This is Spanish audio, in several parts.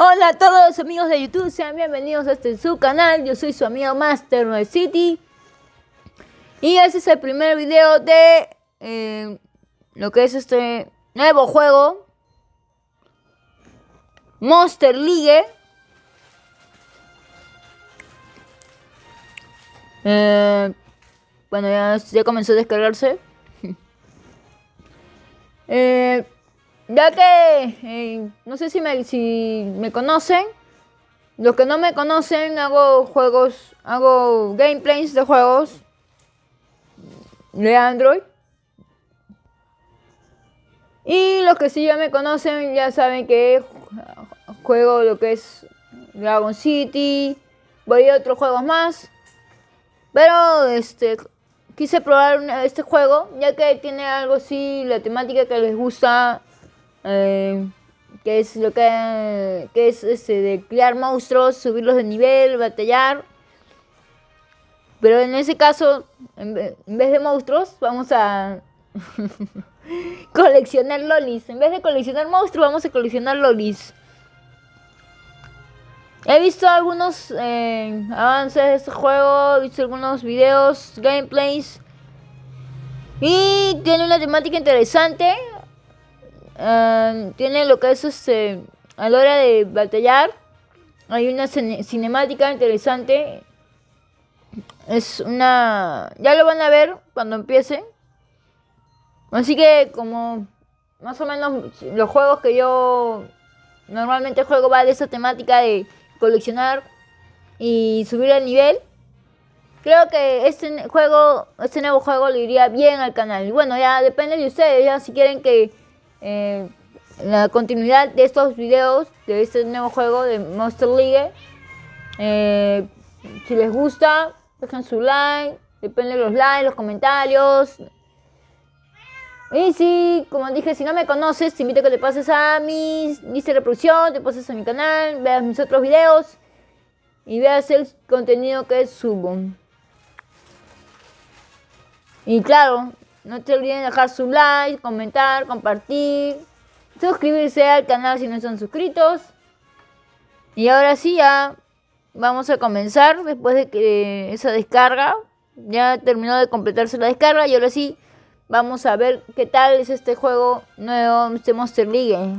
Hola a todos amigos de YouTube, sean bienvenidos a este su canal. Yo soy su amigo Master de City. Y este es el primer video de eh, lo que es este nuevo juego. Monster League. Eh, bueno, ya, ya comenzó a descargarse. eh, ya que eh, no sé si me, si me conocen. Los que no me conocen, hago juegos, hago gameplays de juegos de Android. Y los que sí ya me conocen ya saben que juego lo que es Dragon City, voy a otros juegos más. Pero este quise probar este juego ya que tiene algo así, la temática que les gusta eh, que es lo que, que es este, de crear monstruos, subirlos de nivel, batallar. Pero en ese caso, en vez, de monstruos, vamos a coleccionar lolis. En vez de coleccionar monstruos, vamos a coleccionar lolis. He visto algunos eh, avances de este juego, he visto algunos videos, gameplays. Y tiene una temática interesante. Em, tiene lo que es este, a la hora de batallar, hay una cinemática interesante. Es una... Ya lo van a ver cuando empiece. Así que como más o menos los juegos que yo normalmente juego va de esa temática de coleccionar y subir el nivel. Creo que este juego, este nuevo juego le iría bien al canal. Bueno, ya depende de ustedes, ya si quieren que eh, la continuidad de estos videos, de este nuevo juego de Monster League. Eh, si les gusta, dejen su like, depende de los likes, los comentarios. Y si, como dije, si no me conoces, te invito a que te pases a mi lista de reproducción, te pases a mi canal, veas mis otros videos y veas el contenido que subo. Y claro, no te olviden dejar su like, comentar, compartir, suscribirse al canal si no están suscritos. Y ahora sí ya vamos a comenzar después de que esa descarga ya terminó de completarse la descarga y ahora sí vamos a ver qué tal es este juego nuevo, este Monster League.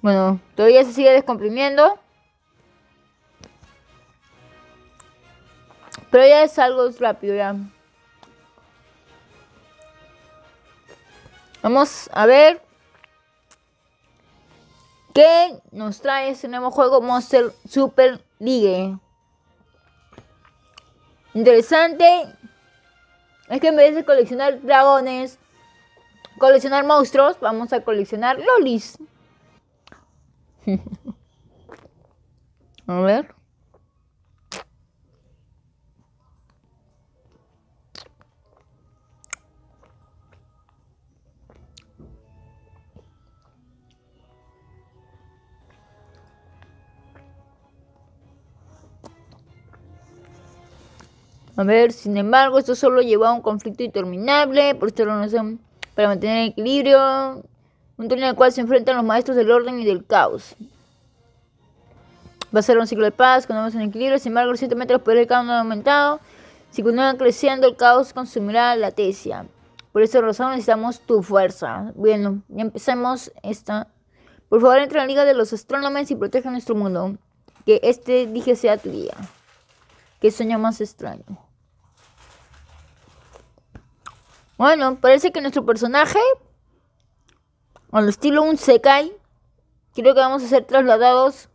Bueno, todavía se sigue descomprimiendo. Pero ya es algo rápido ya. Vamos a ver qué nos trae este nuevo juego Monster Super League. Interesante es que en vez de coleccionar dragones, coleccionar monstruos, vamos a coleccionar lolis. a ver. A ver, sin embargo, esto solo lleva a un conflicto interminable, por esto no sé, para mantener el equilibrio, un torneo en el cual se enfrentan los maestros del orden y del caos. Va a ser un ciclo de paz, cuando vamos en equilibrio, sin embargo, recientemente los poderes de cada uno han aumentado. Si continúan creciendo, el caos consumirá la tesia. Por esa razón necesitamos tu fuerza. Bueno, ya empecemos esta. Por favor, entra en la Liga de los Astrónomos y proteja nuestro mundo. Que este dije sea tu día. Qué sueño más extraño. Bueno, parece que nuestro personaje, al estilo un Sekai, creo que vamos a ser trasladados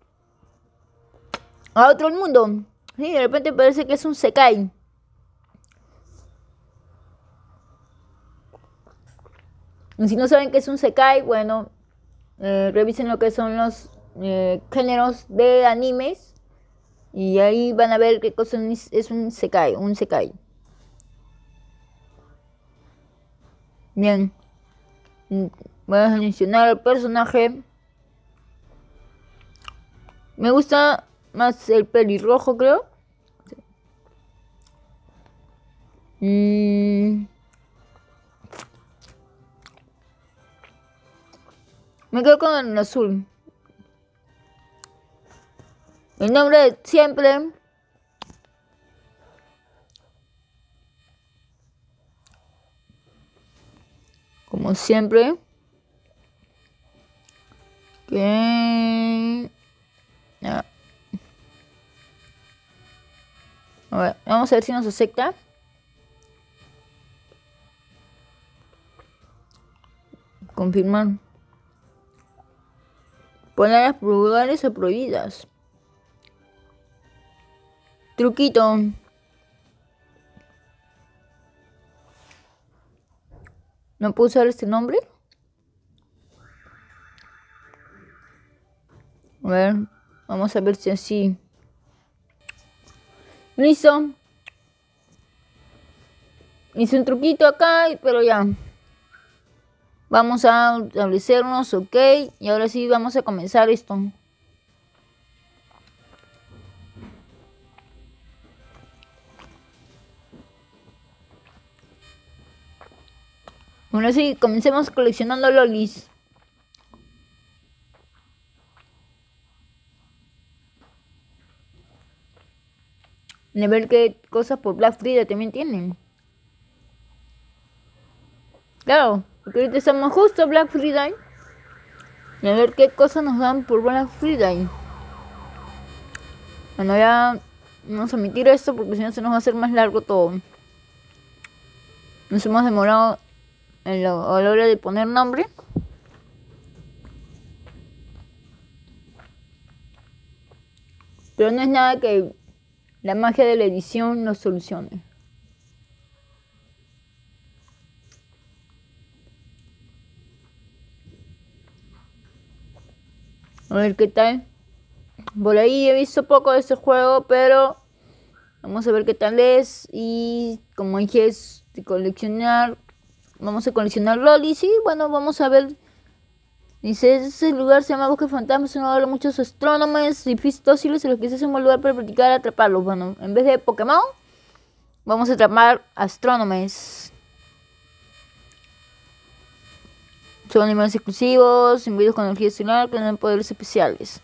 a otro mundo. Sí, de repente parece que es un Sekai. Y si no saben qué es un Sekai, bueno, eh, revisen lo que son los eh, géneros de animes. Y ahí van a ver qué cosa es un Sekai, un Sekai. Bien. Voy a seleccionar el personaje. Me gusta más el pelirrojo, creo. Mm. Me quedo con el azul. El nombre siempre. Siempre. Ver, vamos a ver si nos acepta. Confirmar. Poner las lugares o prohibidas. Truquito. ¿No puedo usar este nombre? A ver, vamos a ver si así. Listo. Hice un truquito acá, pero ya. Vamos a establecernos, ok. Y ahora sí vamos a comenzar esto. Ahora sí, comencemos coleccionando lolis. De ver qué cosas por Black Friday también tienen. Claro. Porque ahorita estamos justo Black Friday. Y a ver qué cosas nos dan por Black Friday. Bueno, ya vamos a omitir esto porque si no se nos va a hacer más largo todo. Nos hemos demorado a la hora de poner nombre. Pero no es nada que la magia de la edición nos solucione. A ver qué tal. Por ahí he visto poco de este juego, pero vamos a ver qué tal es. Y como dije, es de coleccionar. Vamos a coleccionar lolis y bueno, vamos a ver. Dice, ese lugar se llama Bosque Fantasma, es uno de muchos astrónomos y en los que hace un lugar para practicar atraparlos. Bueno, en vez de Pokémon, vamos a atrapar astrónomos. Son animales exclusivos, imbuidos con energía estelar, que tienen poderes especiales.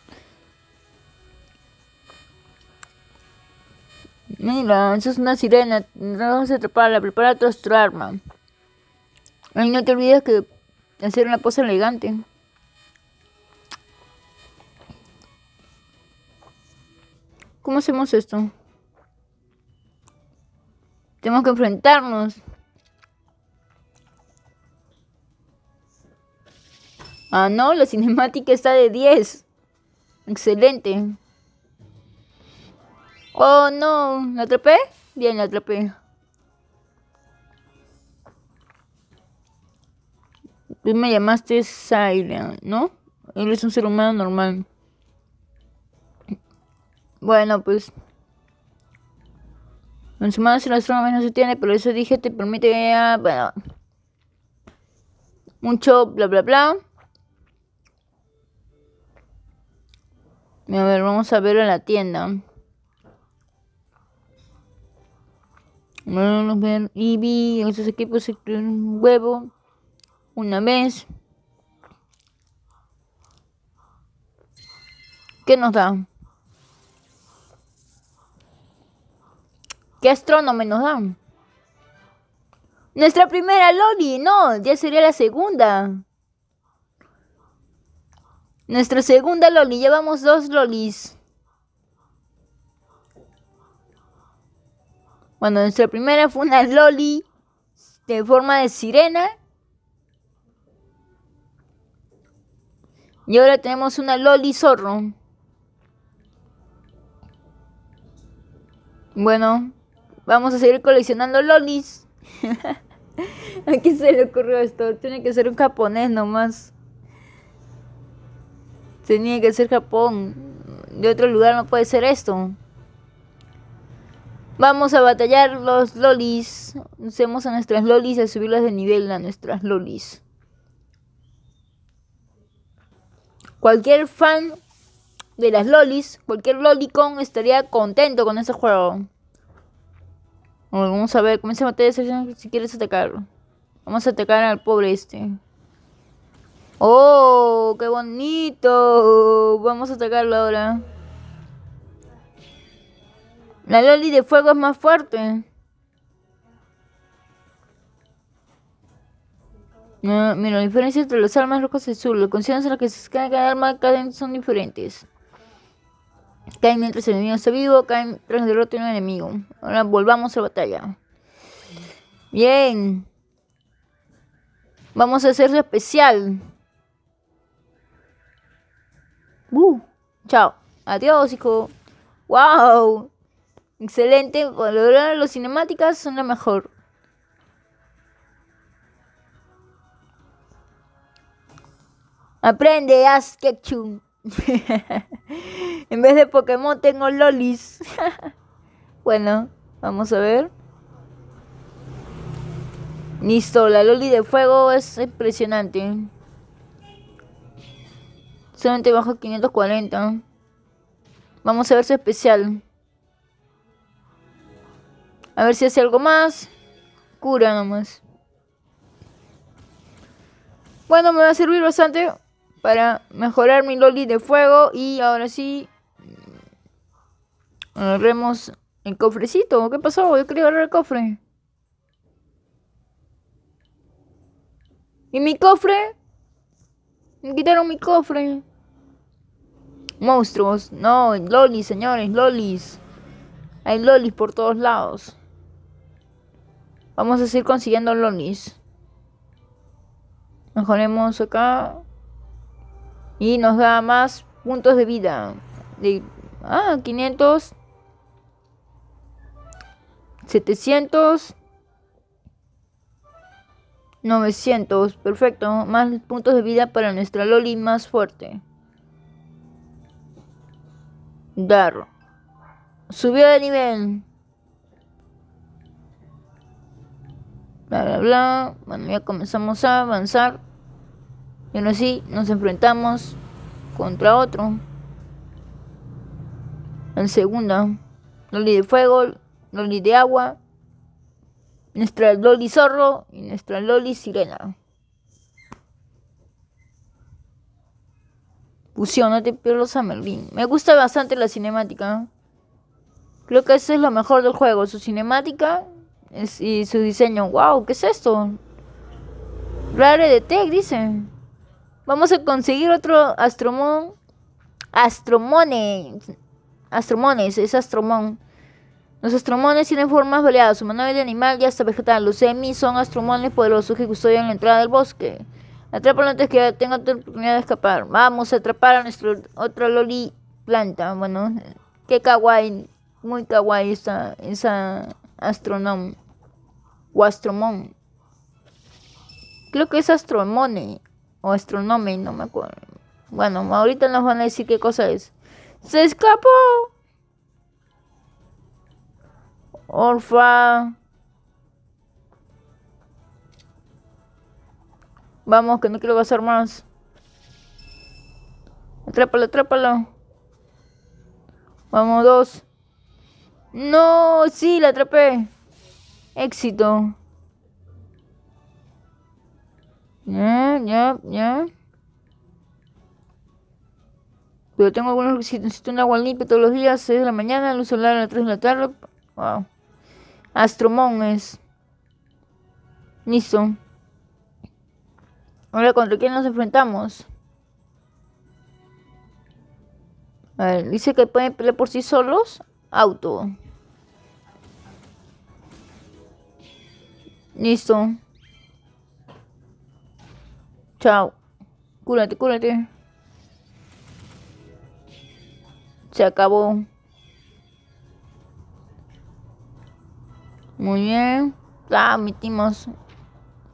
Mira, eso es una sirena. Vamos a atraparla. Prepara tu arma. Ay, no te olvides que hacer una pose elegante. ¿Cómo hacemos esto? Tenemos que enfrentarnos. Ah, no, la cinemática está de 10. Excelente. Oh, no. ¿La atrapé? Bien, la atrapé. Tú me llamaste Silent, ¿no? Él es un ser humano normal. Bueno, pues... En su mano las formas no se tiene, pero eso dije te permite... Bueno... Mucho bla bla bla. A ver, vamos a ver en la tienda. Vamos a ver. Eevee, esos equipos se un huevo. Una vez. ¿Qué nos da? ¿Qué astrónomo nos dan? Nuestra primera Loli, no, ya sería la segunda. Nuestra segunda loli, llevamos dos lolis. Bueno, nuestra primera fue una loli de forma de sirena. Y ahora tenemos una loli zorro. Bueno, vamos a seguir coleccionando lolis. ¿A quién se le ocurrió esto? Tiene que ser un japonés nomás. Tenía que ser Japón. De otro lugar no puede ser esto. Vamos a batallar los lolis. Usemos a nuestras lolis a subirlas de nivel a nuestras lolis. Cualquier fan de las lolis, cualquier lolicon estaría contento con este juego. Vamos a ver, comienza a matar si quieres atacar. Vamos a atacar al pobre este. Oh, qué bonito. Vamos a atacarlo ahora. La loli de fuego es más fuerte. Mira, la diferencia entre las armas rojas y azules. Las condiciones en las que se cae cada arma caen son diferentes. Caen mientras el enemigo está vivo, caen tras derrota de un enemigo. Ahora volvamos a la batalla. Bien. Vamos a hacer especial. Uh, chao. Adiós, hijo. Wow. Excelente. Las cinemáticas son la mejor. Aprende, haz ketchum. en vez de Pokémon tengo lolis. bueno, vamos a ver. Listo, la Loli de fuego es impresionante. Solamente bajo 540. Vamos a ver su especial. A ver si hace algo más. Cura nomás. Bueno, me va a servir bastante para mejorar mi Loli de fuego. Y ahora sí. Agarremos el cofrecito. ¿Qué pasó? Yo quería agarrar el cofre. ¿Y mi cofre? Me quitaron mi cofre. Monstruos. No, lolis, señores, lolis. Hay lolis por todos lados. Vamos a seguir consiguiendo lolis. Mejoremos acá. Y nos da más puntos de vida. De, ah, 500. 700. 900, perfecto. Más puntos de vida para nuestra Loli más fuerte. Dar. Subió de nivel. Bla, bla, bla. Bueno, ya comenzamos a avanzar. Y aún así nos enfrentamos contra otro. En segunda. Loli de fuego, Loli de agua nuestra Loli Zorro y nuestra Loli Sirena. Fusión, no te pierdas a Merlin. Me gusta bastante la cinemática. Creo que eso es lo mejor del juego, su cinemática y su diseño. ¡Wow! ¿Qué es esto? Rare de Tech, dice. Vamos a conseguir otro Astromon. Astromone. Astromones, es Astromon. Los astromones tienen formas variadas, humanoide, animal y hasta vegetal. Los semis son astromones poderosos que custodian la entrada del bosque. Atrápalo antes que tenga oportunidad de escapar. Vamos a atrapar a nuestro otra loli planta. Bueno, qué kawaii. Muy kawaii esa, esa astronom. O astromón. Creo que es astromone. O astronome, no me acuerdo. Bueno, ahorita nos van a decir qué cosa es. ¡Se escapó! Orfa. Vamos, que no quiero gastar más. Atrápalo, atrápalo. Vamos, dos. No, sí, la atrapé. Éxito. Ya, ya, ya. Pero tengo algunos requisitos. Necesito un agua limpia todos los días, 6 de la mañana, luz solar a las 3 de la tarde. Wow. Astromon es. Listo. Ahora, ¿contra quién nos enfrentamos? A ver, dice que pueden pelear por sí solos. Auto. Listo. Chao. Cúrate, cúrate. Se acabó. Muy bien. Ah, metimos.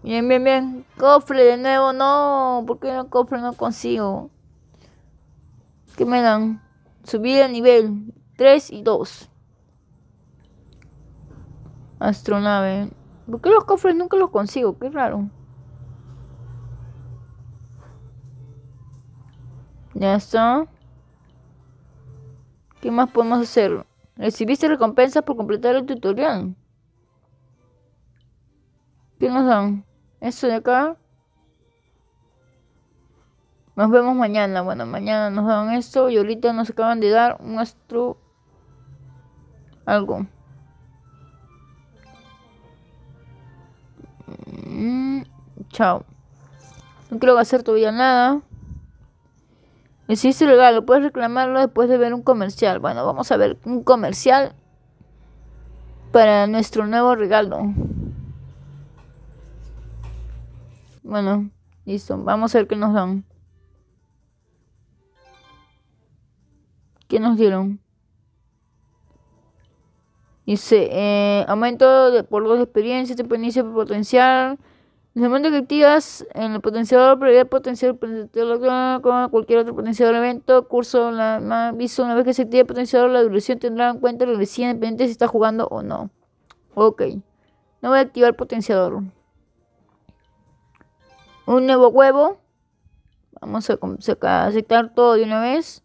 Bien, bien, bien. Cofre de nuevo. No, ¿por qué el cofre no consigo? ¿Qué me dan? Subir el nivel 3 y 2. Astronave. ¿Por qué los cofres nunca los consigo? Qué raro. Ya está. ¿Qué más podemos hacer? Recibiste recompensas por completar el tutorial. ¿Qué nos dan? Esto de acá. Nos vemos mañana. Bueno, mañana nos dan esto y ahorita nos acaban de dar un astro... Algo. Mm, chao. No quiero hacer todavía nada. Existe regalo, puedes reclamarlo después de ver un comercial. Bueno, vamos a ver un comercial para nuestro nuevo regalo. Bueno, listo. Vamos a ver qué nos dan. ¿Qué nos dieron? Dice, eh, aumento de polvos de experiencia, experiencia potencial. En el momento que activas en el potenciador, previa potenciador, como cualquier otro potenciador evento, curso, la, aviso, una vez que se active el potenciador, la duración tendrá en cuenta la decisión independiente si está jugando o no. Ok. No voy a activar potenciador. Un nuevo huevo. Vamos a aceptar todo de una vez.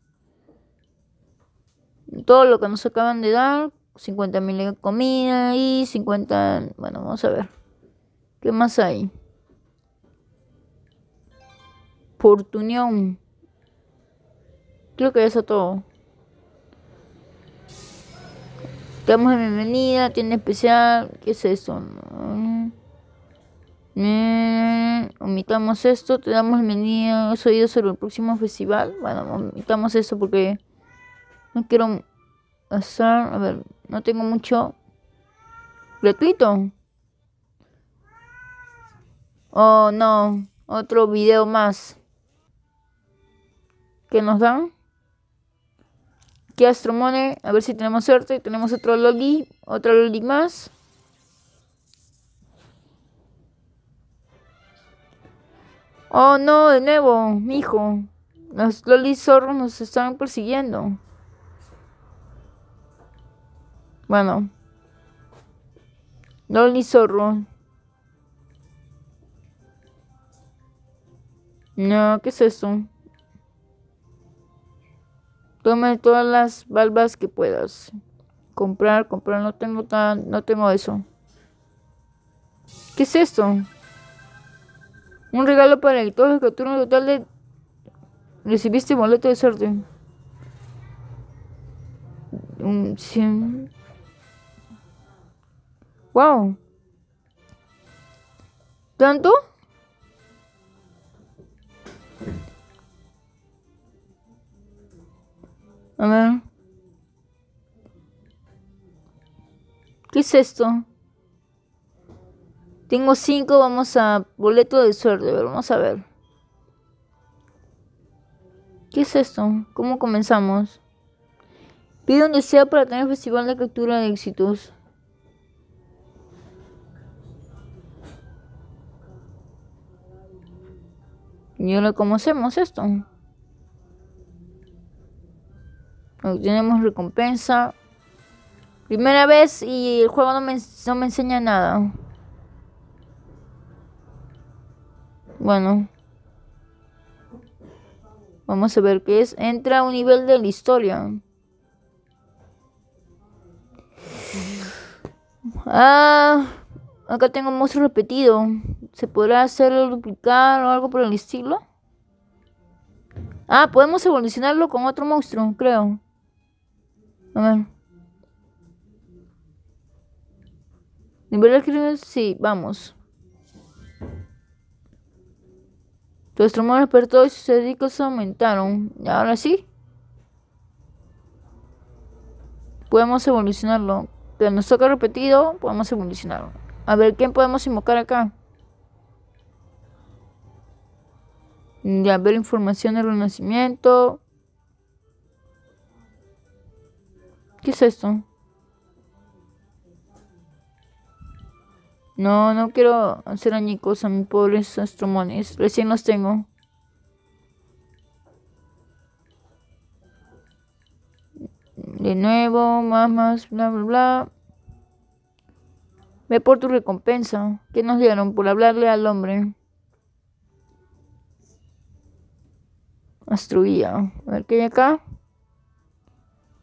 Todo lo que nos acaban de dar. 50 mil de comida y 50... Bueno, vamos a ver. ¿Qué más hay? Portunión. Creo que eso todo. Te damos la bienvenida, tiene especial. ¿Qué es eso? Mm, omitamos esto, te damos la bienvenida. ¿Has oído sobre el próximo festival? Bueno, omitamos esto porque no quiero hacer. A ver, no tengo mucho. ¿Gratuito? Oh, no. Otro video más. ¿Qué nos dan? ¿Qué Astromone? A ver si tenemos suerte. Tenemos otro Loli. Otro Loli más. Oh no, de nuevo, mi hijo. Los Loli zorros nos están persiguiendo. Bueno. Loli zorro. No, ¿qué es eso? Tome todas las valvas que puedas. Comprar, comprar, no tengo tan, no tengo eso. ¿Qué es esto? Un regalo para el todo el turno total de recibiste boleto de suerte. Un 100 Wow. ¿Tanto? A ver. ¿Qué es esto? Tengo cinco, vamos a boleto de suerte. vamos a ver. ¿Qué es esto? ¿Cómo comenzamos? Pide un deseo para tener festival de captura de éxitos. ¿Y ahora cómo hacemos esto? Tenemos recompensa. Primera vez y el juego no me, no me enseña nada. Bueno. Vamos a ver qué es. Entra a un nivel de la historia. Ah, acá tengo un monstruo repetido. ¿Se podrá hacerlo duplicar o algo por el estilo? Ah, podemos evolucionarlo con otro monstruo, creo. A ver. ¿Nivel de Sí, vamos. Nuestro modo despertó y sus dedicos aumentaron. ¿Y ahora sí? Podemos evolucionarlo. Que nos toca repetido, podemos evolucionarlo. A ver, ¿quién podemos invocar acá? Ya ver información del renacimiento. ¿Qué es esto? No, no quiero hacer añicos a mis pobres astromones. Recién los tengo. De nuevo, más, más, bla, bla, bla. Ve por tu recompensa. ¿Qué nos dieron por hablarle al hombre? Astruía. A ver qué hay acá.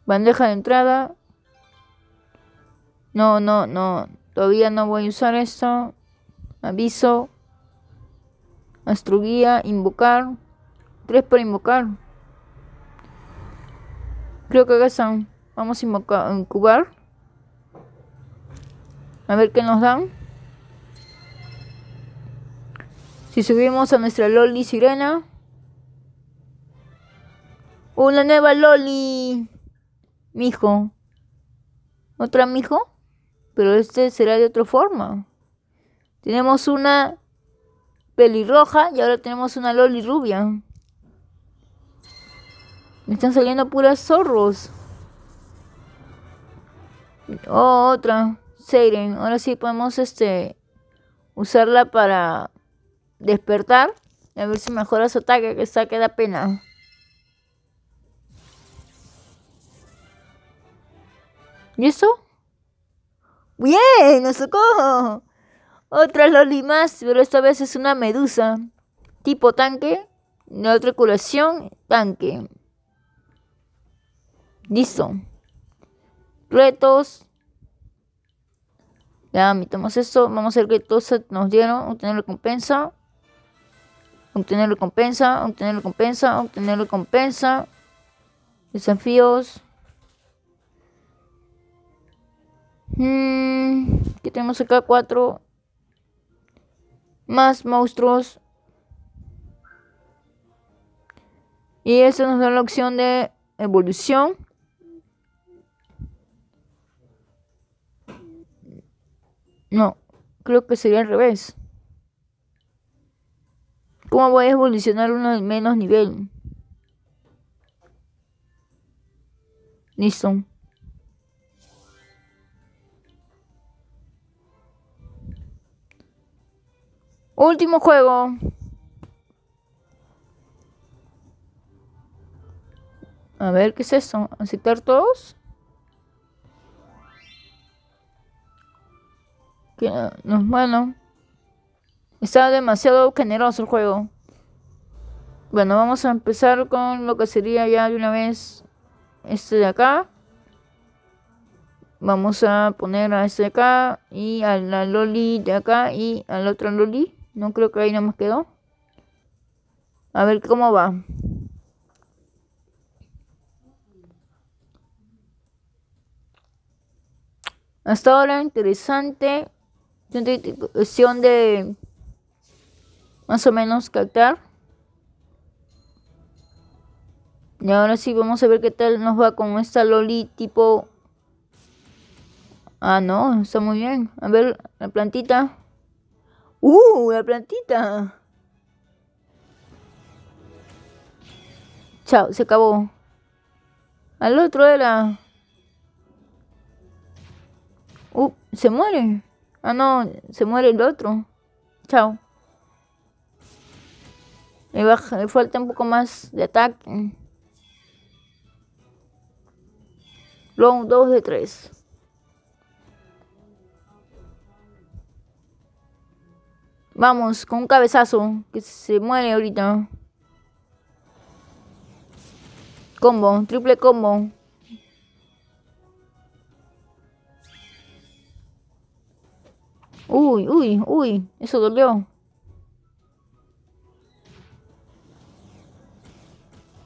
Bandeja de entrada. No, no, no. Todavía no voy a usar esto. Aviso. Astruguía. Invocar. Tres para invocar. Creo que acá. Vamos a invocar, incubar. A ver qué nos dan. Si subimos a nuestra Loli Sirena. Una nueva Loli. Mijo. ¿Otra mijo? Pero este será de otra forma. Tenemos una pelirroja y ahora tenemos una Loli rubia. Me están saliendo puras zorros. Oh, otra. Seiren. Ahora sí podemos este usarla para despertar. A ver si mejora su ataque, que está que da pena. ¿Y eso? ¡Bien! ¡Nos tocó! Otra Loli más, pero esta vez es una medusa. Tipo tanque. Otra curación, tanque. Listo. Retos. Ya metemos esto. Vamos a ver que todos nos dieron. Obtener recompensa. Obtener recompensa. Obtener recompensa. Obtener recompensa. Desafíos. Hmm, ¿Qué tenemos acá? Cuatro. Más monstruos. Y esto nos da la opción de evolución. No, creo que sería al revés. ¿Cómo voy a evolucionar uno de menos nivel? Listo. Último juego. A ver, ¿qué es eso? ¿Aceptar todos? no, bueno. Está demasiado generoso el juego. Bueno, vamos a empezar con lo que sería ya de una vez este de acá. Vamos a poner a este de acá y a la loli de acá y a la otra loli. No creo que ahí no más quedó. A ver cómo va. Hasta ahora interesante cuestión de más o menos captar. Y ahora sí vamos a ver qué tal nos va con esta loli tipo... Ah, no, está muy bien. A ver, la plantita. ¡Uh! La plantita. Chao, se acabó. Al otro era... Uh, se muere. Ah, no, se muere el otro. Chao. Le, baja, le falta un poco más de ataque. Long 2 de 3. Vamos, con un cabezazo. Que se muere ahorita. Combo, triple combo. Uy, uy, uy, eso dolió.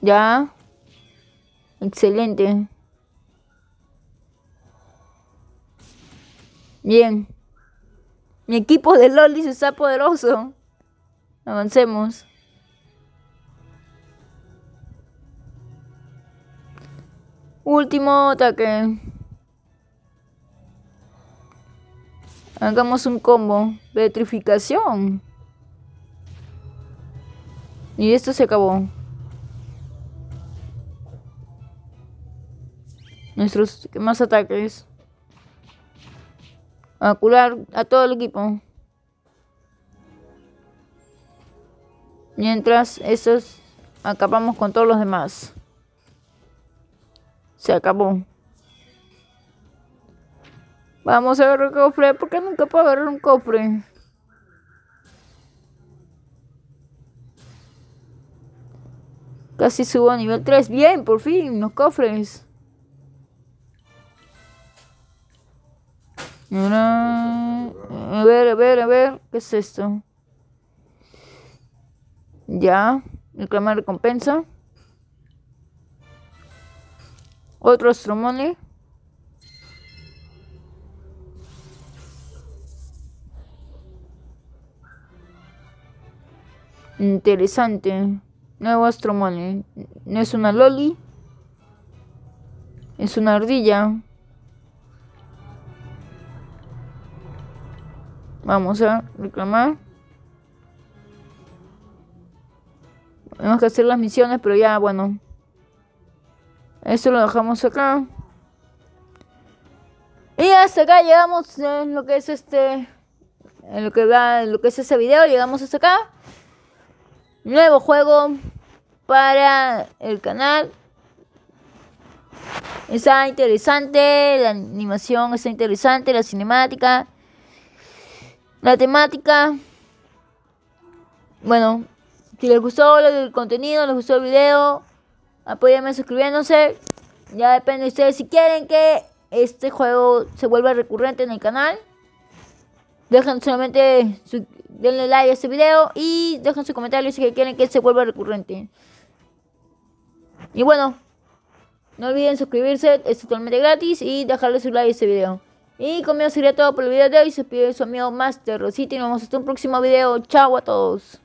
Ya. Excelente. Bien. Mi equipo de Lolis está poderoso. Avancemos. Último ataque. Hagamos un combo. Petrificación. Y esto se acabó. Nuestros más ataques. A curar a todo el equipo. Mientras estos acabamos con todos los demás. Se acabó. Vamos a agarrar un cofre. ¿Por qué nunca puedo agarrar un cofre? Casi subo a nivel 3. Bien, por fin, los cofres. A ver, a ver, a ver. ¿Qué es esto? Ya. reclamar recompensa. Otro Astromone. Interesante. Nuevo Astromone. No es una Loli. Es una ardilla. Vamos a reclamar. Tenemos que hacer las misiones, pero ya, bueno. Esto lo dejamos acá. Y hasta acá llegamos en lo que es este. En lo que va, en lo que es ese video, llegamos hasta acá. Nuevo juego para el canal. Está interesante, la animación está interesante, la cinemática, la temática. Bueno, si les gustó el contenido, les gustó el video, apóyenme suscribiéndose. Ya depende de ustedes si quieren que este juego se vuelva recurrente en el canal. Dejen solamente denle like a este video y dejen sus comentarios si quieren que se vuelva recurrente. Y bueno, no olviden suscribirse, es totalmente gratis y dejarle su like a este video. Y conmigo sería todo por el video de hoy. Se pide su amigo Master Rosita y nos vemos hasta un próximo video. Chao a todos.